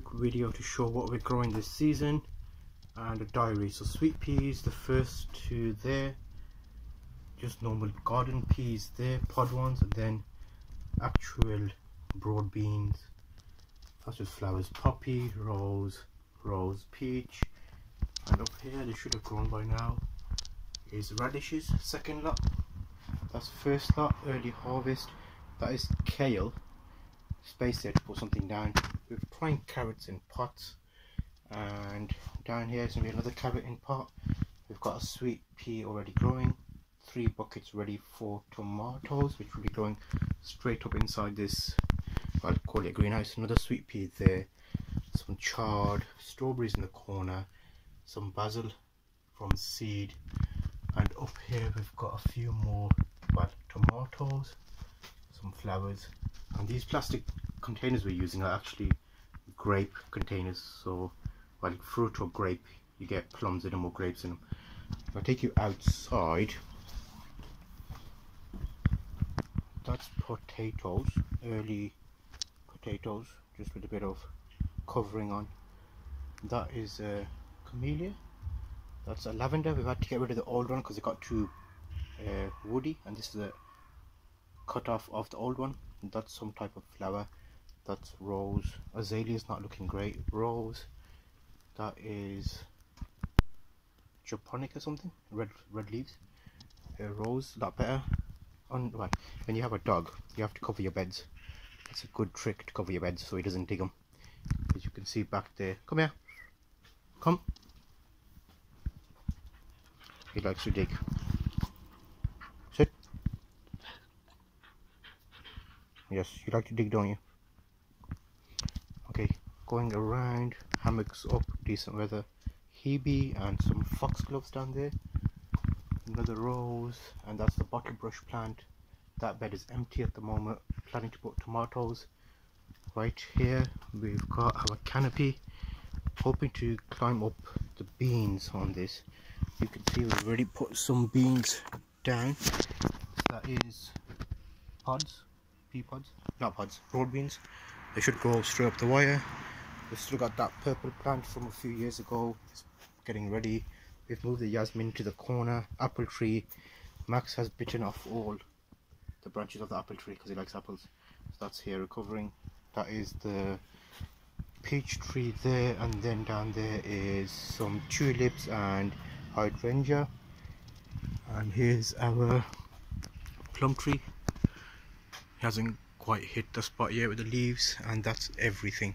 quick video to show what we're growing this season and a diary. So sweet peas, the first two there, just normal garden peas there, pod ones, and then actual broad beans. That's just flowers, poppy, rose, rose, peach, and up here they should have grown by now is radishes, second lot. That's first lot, early harvest. That is kale. Space there to put something down. We're trying carrots in pots. And down here is going to be another carrot in pot. We've got a sweet pea already growing. Three buckets ready for tomatoes, which will be growing straight up inside this, I'll call it a greenhouse. Another sweet pea there. Some chard, strawberries in the corner. Some basil from seed. And up here we've got a few more well, tomatoes, some flowers. And these plastic containers we're using are actually grape containers. So like fruit or grape, you get plums in them or grapes in them. If I take you outside, that's potatoes, early potatoes, just with a bit of covering on. That is a camellia. That's a lavender. We've had to get rid of the old one because it got too uh, woody, and this is a cut off of the old one. That's some type of flower. That's rose. Azalea is not looking great. Rose. That is japonica something. Red red leaves. Uh, rose, a lot better. On well, when you have a dog, you have to cover your beds. It's a good trick to cover your beds so he doesn't dig them. As you can see back there. Come here. Come. He likes to dig. Sit. Yes, you like to dig, don't you? Going around, hammocks up, decent weather. Hebe and some foxgloves down there. Another rose, and that's the bottle brush plant. That bed is empty at the moment. Planning to put tomatoes. Right here, we've got our canopy. Hoping to climb up the beans on this you can see we've already put some beans down that is pods pea pods not pods broad beans they should go straight up the wire we've still got that purple plant from a few years ago. It's getting ready. We've moved the jasmine to the corner apple tree. Max has bitten off all the branches of the apple tree because he likes apples. So that's here recovering. That is the peach tree there and then down there is some tulips and hydrangea. And here's our plum tree. It hasn't quite hit the spot yet with the leaves and that's everything